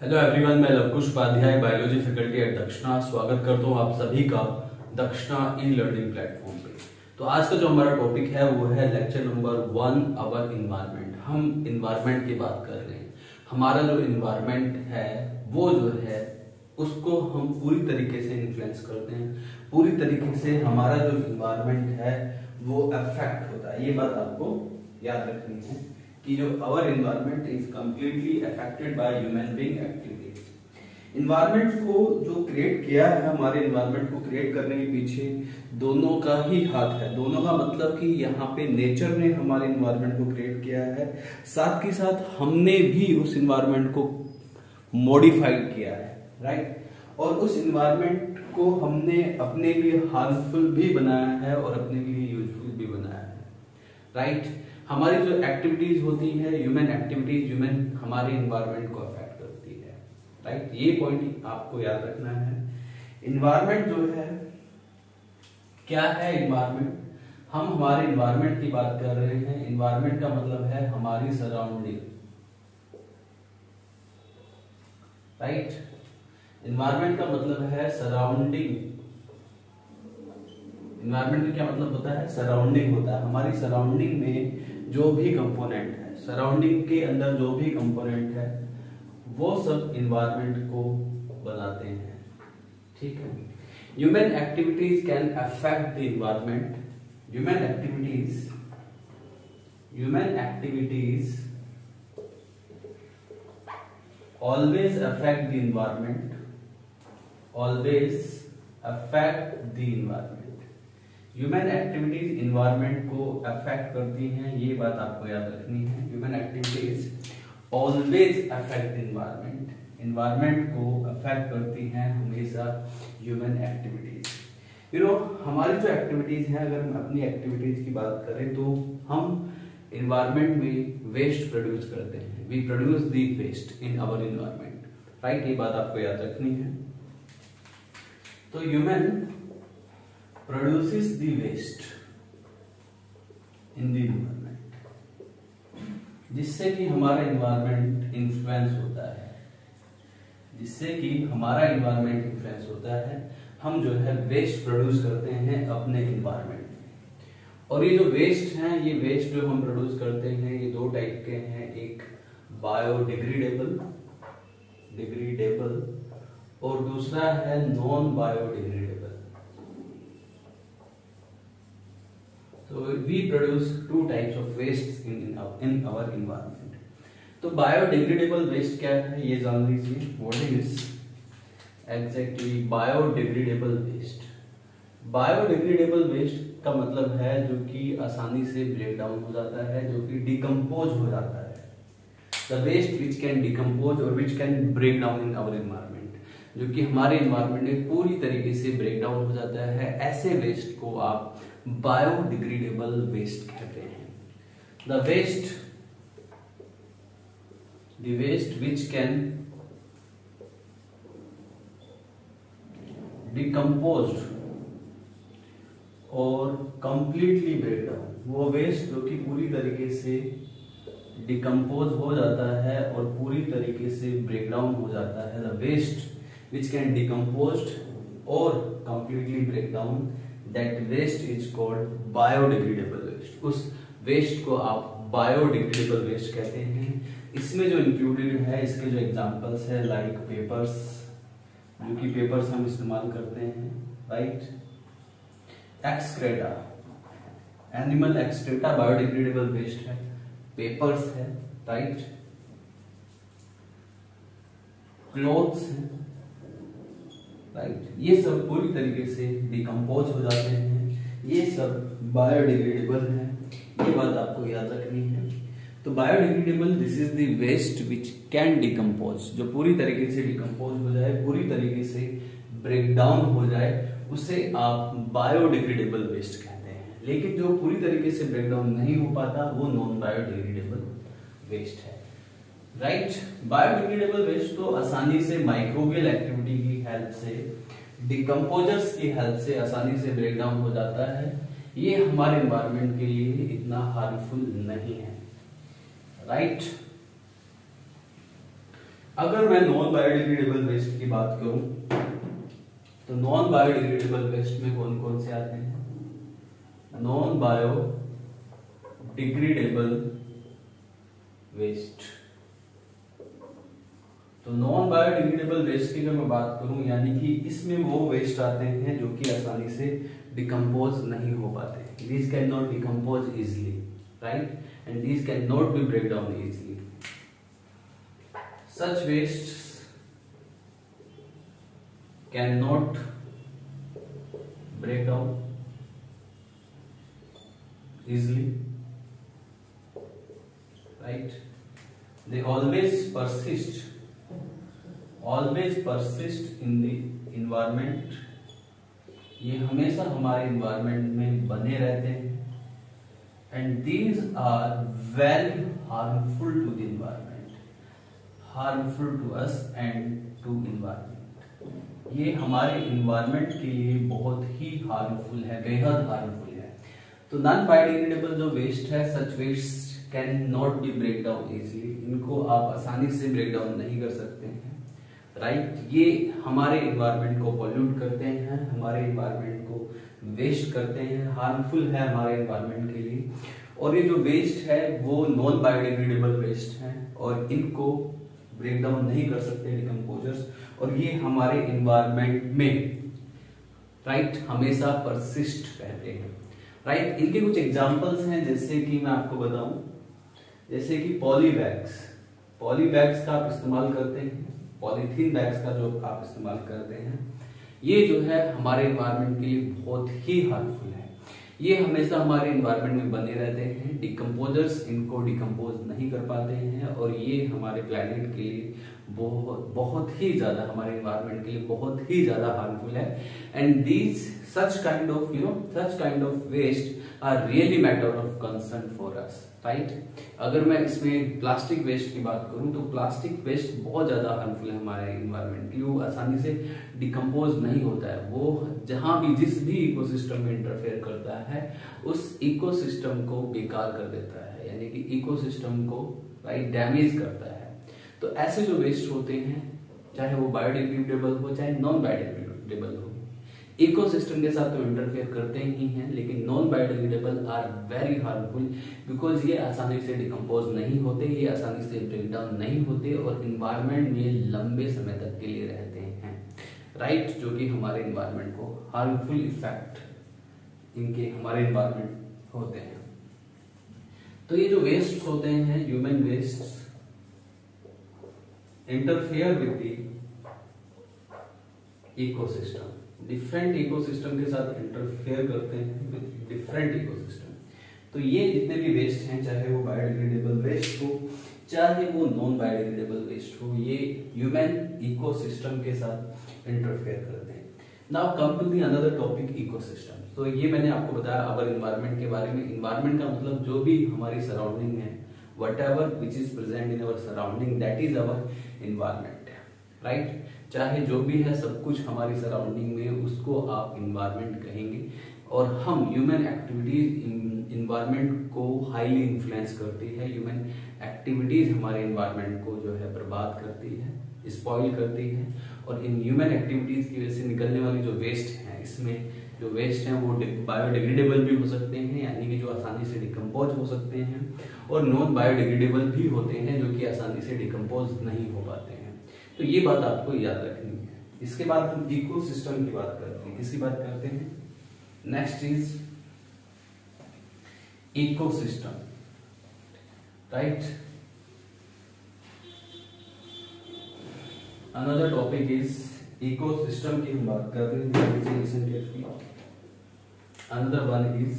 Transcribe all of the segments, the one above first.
Hello everyone मैं Lavkush Upadhyay biology faculty at Dakshana स्वागत करता हूँ आप सभी का दक्षिणा ई लर्निंग प्लेटफॉर्म पे। तो आज का जो हमारा टॉपिक है, वो है lecture number one our environment हम इन्वायरमेंट की बात कर रहे हैं। हमारा जो इन्वायरमेंट है, वो जो है, उसको हम पूरी तरीके से इन्फ्लुएंस करते हैं। पूरी तरीके से हमारा जो इन्वायरमेंट है, वो अफेक्ट होता है। ये बात आपको याद रखनी है। कि जो our environment is completely affected by human being activities environment को जो क्रिएट किया है हमारे इन्वायरमेंट को क्रिएट करने के पीछे दोनों का ही हाथ है। दोनों का मतलब कि यहाँ पे नेचर ने हमारे इन्वायरमेंट को क्रिएट किया है। साथ के साथ हमने भी उस इन्वायरमेंट को मॉडिफाइड किया है राइट और उस इन्वायरमेंट को हमने अपने लिए हार्मफुल भी बनाया है और अपने लिए यूजफुल भी बनाया है राइट हमारी जो एक्टिविटीज़ होती है ह्यूमन एक्टिविटीज़ ह्यूमन हमारे इन्वायरमेंट को अफेक्ट करती है राइट ये पॉइंट आपको याद रखना है। इन्वायरमेंट जो है, क्या है इन्वायरमेंट हम हमारे इन्वायरमेंट की बात कर रहे हैं। इन्वायरमेंट का मतलब है हमारी सराउंडिंग राइट इन्वायरमेंट का मतलब है सराउंडिंग इन्वायरमेंट का क्या मतलब होता है? सराउंडिंग होता है। हमारी सराउंडिंग में जो भी कंपोनेंट है सराउंडिंग के अंदर जो भी कंपोनेंट है, वो सब इन्वायरमेंट को बनाते हैं। ठीक है? Human activities can affect the environment human activities human activities always affect the environment. Always affect the environment. Human activities environment को अफेक्ट करती हैं, ये बात आपको याद रखनी है। Human activities always affect environment environment को अफेक्ट करती हैं हमेशा ह्यूमन एक्टिविटीज़ यू नो हमारी जो एक्टिविटीज़ हैं, अगर हम अपनी एक्टिविटीज़ की बात करें तो हम इन्वायरमेंट में वेस्ट प्रोड्यूस करते हैं। We produce the waste in our environment right ये बात आपको याद रखनी है। तो human produces the waste in the environment. जिससे कि हमारा इन्वायरमेंट इन्फ्लुएंस होता है। जिससे कि हमारा इन्वायरमेंट इन्फ्लुएंस होता है, हम जो है वेस्ट प्रोड्यूस करते हैं अपने में। और ये जो वेस्ट हैं, ये वेस्ट जो हम प्रोड्यूस करते हैं, ये दो टाइप के हैं। एक बायोडिग्रेडेबल डिग्रेडेबल और दूसरा है non biodegradable Produce two types of wastes in, in, our, in our environment. तो बायोडिग्रेडेबल वेस्ट क्या है? ये जान लीजिए। What is exactly biodegradable waste biodegradable waste का मतलब है जो कि आसानी से ब्रेक डाउन हो जाता है जो कि डिकम्पोज हो जाता है। The waste which can decompose और which can break down in our environment जो कि हमारे इन्वायरमेंट में पूरी तरीके से ब्रेक डाउन हो जाता है। ऐसे वेस्ट को आप बायोडिग्रेडेबल वेस्ट कहते हैं। The waste the waste which can decompose और कंप्लीटली ब्रेक डाउन वो वेस्ट जो कि पूरी तरीके से डिकम्पोज हो जाता है और पूरी तरीके से ब्रेक डाउन हो जाता है। The waste which can decompose और completely break down that waste is called biodegradable waste उस वेस्ट को आप बायोडिग्रेडेबल वेस्ट कहते हैं। इसमें जो इंक्लूडेड है, इसके जो एग्जांपल्स है लाइक पेपर्स जो कि पेपर्स हम इस्तेमाल करते हैं right excreta animal excreta biodegradable waste है। पेपर्स है राइट क्लोथ्स है। राइट ये सब पूरी तरीके से डिकम्पोज हो जाते हैं। ये सब बायोडिग्रेडेबल है। ये बात आपको याद रखनी है। तो biodegradable this is the waste which can decompose जो पूरी तरीके से डिकम्पोज हो जाए, पूरी तरीके से ब्रेक डाउन हो जाए, उसे आप बायोडिग्रेडेबल वेस्ट कहते हैं। लेकिन जो पूरी तरीके से ब्रेक डाउन नहीं हो पाता, वो नॉन बायोडिग्रेडेबल वेस्ट है। राइट बायोडिग्रेडेबल वेस्ट तो आसानी से माइक्रोबियल एक्टिविटी हेल्प से डिकम्पोजर्स की हेल्प से आसानी से ब्रेक डाउन हो जाता है। ये हमारे एनवायरमेंट के लिए इतना हार्मफुल नहीं है। राइट अगर मैं नॉन बायोडिग्रेडेबल वेस्ट की बात करूँ तो नॉन बायोडिग्रेडेबल वेस्ट में कौन कौन से आते हैं? नॉन बायो डिग्रेडेबल वेस्ट तो नॉन बायोडिग्रेडेबल वेस्ट की अगर मैं बात करूँ, यानी कि इसमें वो वेस्ट आते हैं जो कि आसानी से डिकम्पोज नहीं हो पाते। This can not decompose easily right and this can not be break down easily such waste can not break down easily, right? They always persist. Always persist in the environment ये हमेशा हमारे environment में बने रहते हैं। And these are very harmful to the environment harmful to us and to environment ये हमारे environment के लिए बहुत ही हार्मफुल है, बेहद हार्मफुल है। तो नॉन बायोडिग्रेडेबल जो वेस्ट है such waste can not be break down easily इनको आप आसानी से ब्रेक डाउन नहीं कर सकते हैं। राइट? ये हमारे इन्वायरमेंट को पॉल्यूट करते हैं, हमारे इन्वायरमेंट को वेस्ट करते हैं हार्मफुल है हमारे इन्वायरमेंट के लिए। और ये जो वेस्ट है, वो नॉन बायोडिग्रेडेबल वेस्ट है और इनको ब्रेक डाउन नहीं कर सकते डिकम्पोजर्स और ये हमारे इन्वायरमेंट में राइट हमेशा परसिस्ट रहते हैं। राइट इनके कुछ एग्जाम्पल्स हैं, जैसे कि मैं आपको बताऊँ। जैसे कि पॉली बैग्स पॉली बैग्स का आप इस्तेमाल करते हैं। पॉलीथीन बैग्स का जो आप इस्तेमाल करते हैं, ये जो है हमारे इन्वायरमेंट के लिए बहुत ही हार्मफुल है। ये हमेशा हमारे इन्वायरमेंट में बने रहते हैं डिकम्पोजर्स इनको डिकम्पोज नहीं कर पाते हैं और ये हमारे प्लानिट के लिए बहुत बहुत ही ज़्यादा, हमारे इन्वायरमेंट के लिए बहुत ही ज़्यादा हार्मफुल है। And these such kind of you know such kind of waste are really matter of concern for us right अगर मैं इसमें प्लास्टिक वेस्ट की बात करूँ तो प्लास्टिक वेस्ट बहुत ज़्यादा हार्मफुल है हमारे इन्वायरमेंट के वो आसानी से डिकम्पोज नहीं होता है। वो जहाँ भी, जिस भी इकोसिस्टम में इंटरफेयर करता है, उस इकोसिस्टम को बेकार कर देता है। यानी कि इकोसिस्टम को राइट डैमेज करता है। तो ऐसे जो वेस्ट होते हैं, चाहे वो बायोडिग्रेडेबल हो, चाहे नॉन बायोडिग्रेडेबल हो इकोसिस्टम के साथ तो इंटरफेयर करते ही हैं, लेकिन non biodegradable are very harmful because ये आसानी से डिकम्पोज नहीं होते, ये आसानी से ब्रेक डाउन नहीं होते और इन्वायरमेंट में लंबे समय तक के लिए रहते हैं राइट right? जो कि हमारे इन्वायरमेंट को हार्मफुल इफ़ेक्ट इनके, हमारे इन्वायरमेंट होते हैं तो ये जो वेस्ट होते हैं human waste interfere with the ecosystem different ecosystem के साथ इंटरफेयर करते हैं डिफरेंट इकोसिस्टम तो ये जितने भी वेस्ट हैं, चाहे वो बायोडिग्रेडेबल वेस्ट हो, चाहे वो नॉन बायोडिग्रेडेबल वेस्ट हो, ये ह्यूमन इकोसिस्टम के साथ इंटरफेयर करते हैं. Now come to the another topic ecosystem तो ये मैंने आपको बताया अवर इन्वायरमेंट के बारे में. इन्वायरमेंट का मतलब जो भी हमारी सराउंडिंग है whatever which is present in our surrounding that is our environment right चाहे जो भी है, सब कुछ हमारी सराउंडिंग में उसको आप इन्वायरमेंट कहेंगे। और हम ह्यूमन एक्टिविटीज़ इन्वायरमेंट को हाईली इन्फ्लुएंस करती है। ह्यूमन एक्टिविटीज़ हमारे इन्वायरमेंट को जो है बर्बाद करती है स्पॉइल करती है। और इन ह्यूमन एक्टिविटीज़ की वजह से निकलने वाली जो वेस्ट है, इसमें जो वेस्ट हैं, वो बायोडिग्रेडेबल भी हो सकते हैं, यानी कि जो आसानी से डिकम्पोज हो सकते हैं। और नॉन बायोडिग्रेडेबल भी होते हैं, जो कि आसानी से डिकम्पोज नहीं हो पाते हैं। तो ये बात आपको याद रखनी है। इसके बाद हम इको सिस्टम की बात करते हैं। किसकी बात करते हैं? Next is ecosystem right another topic is ecosystem की हम बात कर रहे हैं। Another one is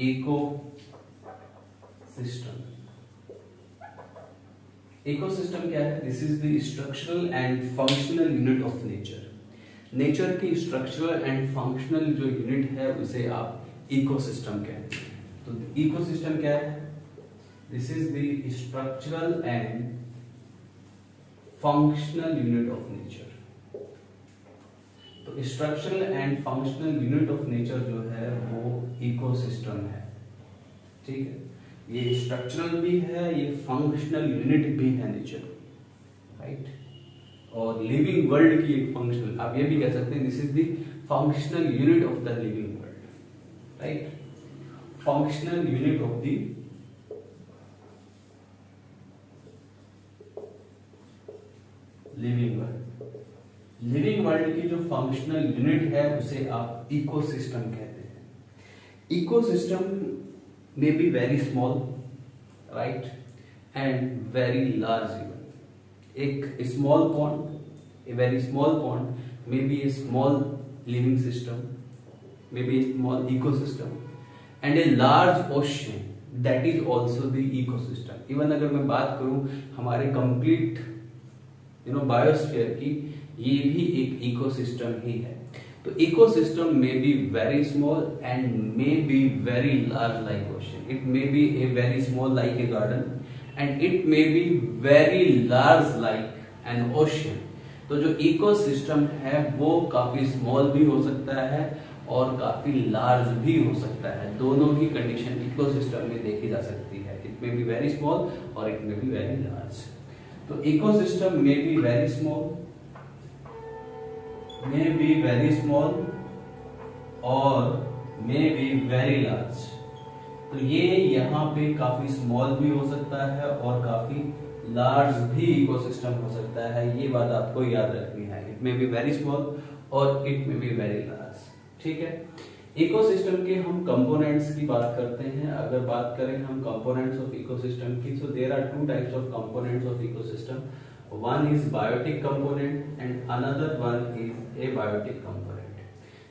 ecosystem ecosystem क्या है? This is the structural and functional unit of nature nature की स्ट्रक्चरल एंड फंक्शनल जो यूनिट है, उसे आप इकोसिस्टम कहते हैं। तो इकोसिस्टम क्या है? This is the structural and functional unit of nature तो structural and functional unit of nature जो है, वो इकोसिस्टम है। ठीक है? ये स्ट्रक्चरल भी है, ये फंक्शनल यूनिट भी है नेचर राइट और लिविंग वर्ल्ड की एक फंक्शनल आप ये भी कह सकते हैं this is functional unit of the living world right functional unit of the living world living world की जो फंक्शनल यूनिट है, उसे आप इकोसिस्टम कहते हैं। इकोसिस्टम में be very small right and very large even एक small pond a very small pond may be a small living system may be a small ecosystem and a large ocean that is also the ecosystem even अगर मैं बात करूँ हमारे complete you know biosphere की, ये भी एक ecosystem ही है। तो इकोसिस्टम में be very small and may be very large like ocean it may be a very small like a garden and it may be very large like an ocean तो जो ecosystem है, वो काफ़ी small भी हो सकता है और काफ़ी लार्ज भी हो सकता है। दोनों ही कंडीशन इकोसिस्टम में देखी जा सकती है। It may be very small और it may be very large तो ecosystem may be very small may be very small और मे बी वेरी लार्ज तो ये यहाँ पे काफ़ी स्मॉल भी हो सकता है और काफ़ी लार्ज भी इकोसिस्टम हो सकता है। ये बात आपको याद रखनी है। It may be very small और it may be very large ठीक है? इकोसिस्टम के हम कंपोनेंट्स की बात करते हैं। अगर बात करें हम कंपोनेंट्स ऑफ़ इकोसिस्टम की so there are two types of components of ecosystem one is biotic component and another one is abiotic component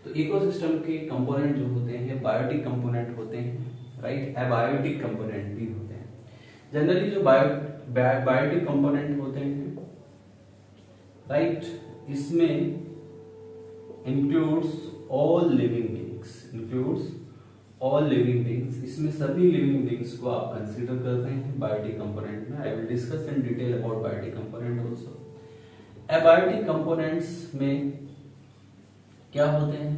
तो इकोसिस्टम के कंपोनेंट जो होते हैं बायोटिक कंपोनेंट होते हैं राइट एबायोटिक कंपोनेंट भी होते हैं। जनरली जो बायो बायोटिक कंपोनेंट होते हैं राइट इसमें includes all living beings includes all living beings इसमें सभी लिविंग बींग्स को आप कंसिडर करते हैं बायोटिक कंपोनेंट में। I will discuss in detail about biotic component also abiotic components में क्या होते हैं?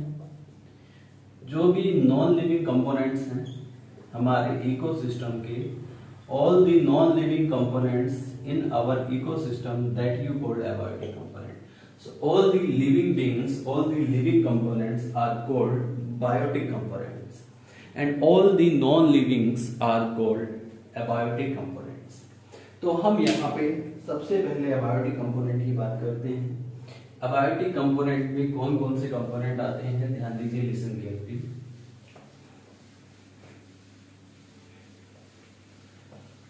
जो भी नॉन लिविंग कंपोनेंट्स हैं, हमारे इकोसिस्टम के all the non living components in our ecosystem that you called abiotic component so all the living beings all the living components are called biotic component components all all non non-livings are called abiotic components. तो हम यहाँ पे सबसे पहले abiotic component की बात करते हैं। अबायोटिक कंपोनेंट में कौन कौन से कंपोनेंट आते हैं? ध्यान दीजिए लिसन केयरफुली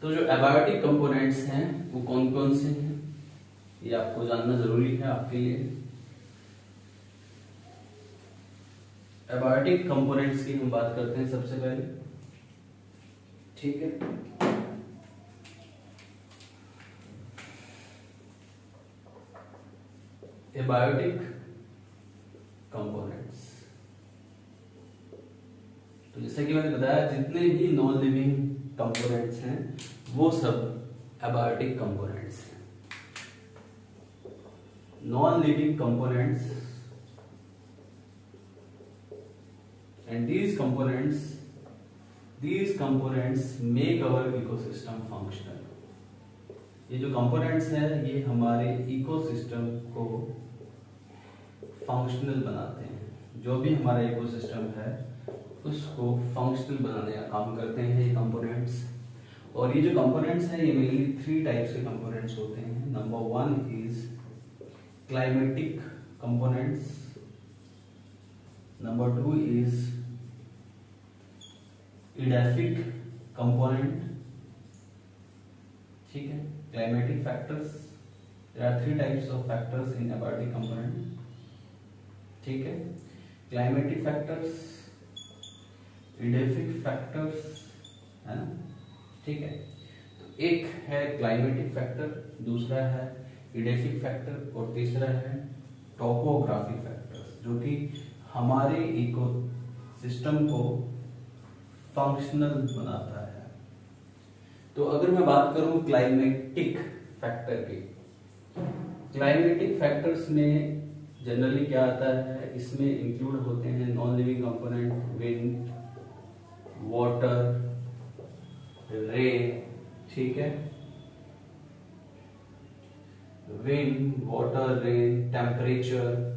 तो जो एबायोटिक कंपोनेंट्स हैं, वो कौन कौन से हैं? ये आपको जानना ज़रूरी है आपके लिए। एबायोटिक कंपोनेंट्स की हम बात करते हैं सबसे पहले। ठीक है? एबायोटिक कंपोनेंट्स तो जैसे कि मैंने बताया, जितने भी नॉन लिविंग कंपोनेंट्स हैं, वो सब एबायोटिक कंपोनेंट्स हैं। Non living components and these components these components make our ecosystem functional ये जो कंपोनेंट्स हैं, ये हमारे इकोसिस्टम को फंक्शनल बनाते हैं। जो भी हमारा इकोसिस्टम है, उसको फंक्शनल बनाने का काम करते हैं ये कंपोनेंट्स और ये जो कंपोनेंट्स हैं, ये मेनली थ्री टाइप्स के कंपोनेंट्स होते हैं। Number one is climatic components number two is edaphic component, ठीक है climatic factors there are three types of factors in abiotic component ठीक है क्लाइमेटिक फैक्टर्स इडेफिक फैक्टर्स है ना, ठीक है तो एक है क्लाइमेटिक फैक्टर दूसरा है इडेफिक फैक्टर और तीसरा है टोपोग्राफी फैक्टर्स जो कि हमारे इको सिस्टम को फंक्शनल बनाता है। तो अगर मैं बात करूँ क्लाइमेटिक फैक्टर की क्लाइमेटिक फैक्टर्स में जनरली क्या आता है? इसमें इंक्लूड होते हैं non living component wind water rain ठीक है? Wind water rain temperature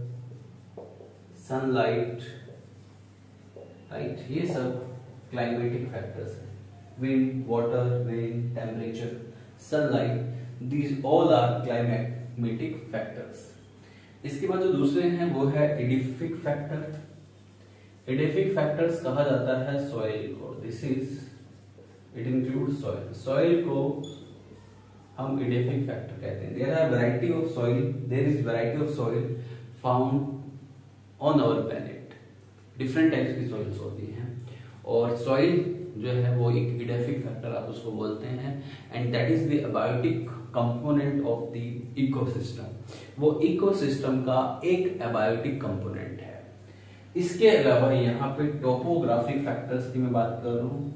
sunlight right ये सब climatic factors wind, water, rain, temperature, sunlight, these all are climatic factors. इसके बाद जो दूसरे हैं वो है एडिफिक फैक्टर एडिफिक फैक्टर्स कहा जाता है सॉइल को. This is it include soil soil को हम एडिफिक फैक्टर कहते हैं. There are variety of soil there is variety of soil found on our planet different types की सॉइल्स होती हैं. और सॉइल जो है वो एक इडेफिक फैक्टर आप उसको बोलते हैं and that is the abiotic component of the ecosystem वो इकोसिस्टम का एक अबायोटिक कंपोनेंट है। इसके अलावा यहाँ पे टोपोग्राफिक फैक्टर्स की मैं बात कर। रहा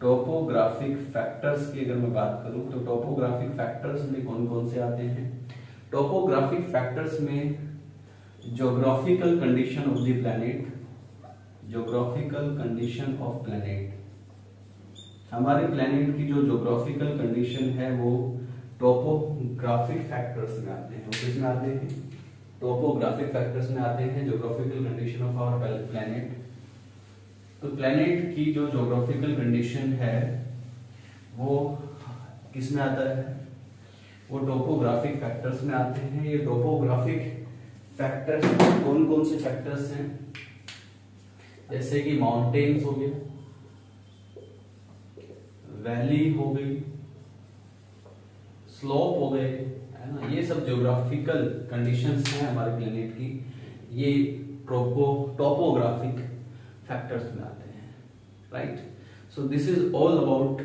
टोपोग्राफिक फैक्टर्स की अगर मैं बात करूँ तो टोपोग्राफिक फैक्टर्स में कौन कौन से आते हैं? टोपोग्राफिक फैक्टर्स में geographical condition of the planet geographical condition of planet हमारे प्लेनेट की जो जोग्राफिकल कंडीशन है, वो टोपोग्राफिक फैक्टर्स में आते हैं। किसमें आते हैं? टोपोग्राफिक फैक्टर्स में आते हैं geographical condition of our planet तो प्लेनेट की जो जोग्राफिकल कंडीशन है, वो किसमें आता है? वो टोपोग्राफिक फैक्टर्स में आते हैं। ये टोपोग्राफिक फैक्टर्स कौन कौन से फैक्टर्स हैं? जैसे कि माउंटेन्स हो गया वैली हो गई स्लोप हो गए, है ना? ये सब ज्योग्राफिकल कंडीशंस हैं हमारे प्लेनेट की। ये ट्रोपो टोपोग्राफिक फैक्टर्स में आते हैं right so this is all about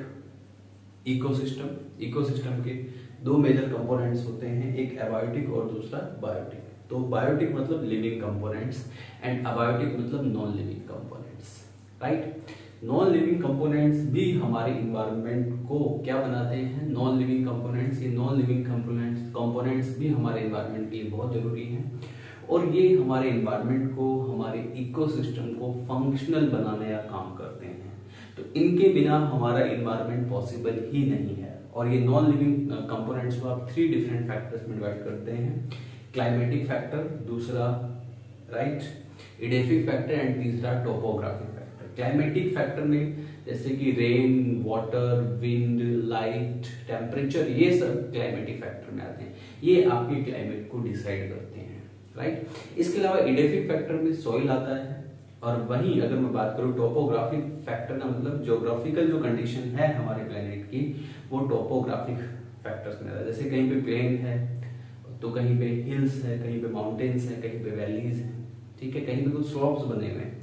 ecosystem ecosystem के दो मेजर कंपोनेंट्स होते हैं, एक एबायोटिक और दूसरा बायोटिक तो बायोटिक मतलब लिविंग कंपोनेंट्स एंड अबायोटिक मतलब non living components right non living components भी हमारे इन्वायरमेंट को क्या बनाते हैं? नॉन लिविंग कंपोनेंट्स ये नॉन लिविंग कंपोनेंट्स कंपोनेंट्स भी हमारे इन्वायरमेंट के लिए बहुत ज़रूरी हैं। और ये हमारे इन्वायरमेंट को, हमारे इकोसिस्टम को फंक्शनल बनाने का काम करते हैं। तो इनके बिना हमारा इन्वायरमेंट पॉसिबल ही नहीं है। और ये नॉन लिविंग कंपोनेंट्स को आप थ्री डिफरेंट फैक्टर्स में डिवाइड करते हैं। क्लाइमेटिक फैक्टर दूसरा राइट इडेफिक फैक्टर एंड तीसरा टोपोग्राफिक फैक्टर क्लाइमेटिक फैक्टर में जैसे कि rain water wind light temperature ये सब क्लाइमेटिक फैक्टर में आते हैं। ये आपके क्लाइमेट को डिसाइड करते हैं राइट इसके अलावा इडेफिक फैक्टर में सॉइल आता है और वहीं अगर मैं बात करूँ टोपोग्राफिक फैक्टर ना मतलब जोग्राफिकल जो कंडीशन है हमारे प्लेनेट की, वो टोपोग्राफिक फैक्टर्स में आता है। जैसे कहीं पे प्लेन है तो कहीं पे हिल्स है, कहीं पे माउंटेन्स है, कहीं पे वैलीज है, ठीक है? कहीं पे कुछ स्लॉप्स बने हुए हैं।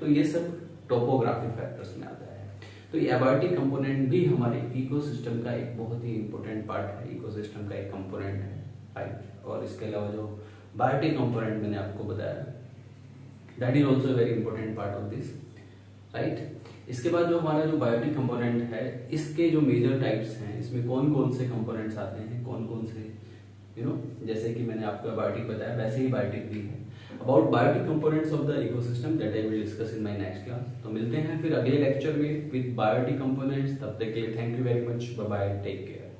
तो ये सब टोपोग्राफिक फैक्टर्स में आता है। तो ये एबायोटिक कंपोनेंट भी हमारे इकोसिस्टम का एक बहुत ही इंपॉर्टेंट पार्ट है। इकोसिस्टम का एक कंपोनेंट है राइट और इसके अलावा जो बायोटिक कंपोनेंट मैंने आपको बताया that is also very important part of this right इसके बाद जो हमारा जो बायोटिक कंपोनेंट है, इसके जो मेजर टाइप्स हैं, इसमें कौन कौन से कंपोनेंट्स आते हैं कौन कौन से यू नो जैसे कि मैंने आपको बायोटिक बताया, वैसे ही बायोटिक भी है। About biotic components of the ecosystem that I will discuss in my next class तो मिलते हैं फिर अगले लेक्चर में विद बायोटिक कंपोनेंट्स तब तक के लिए thank you very much bye bye take care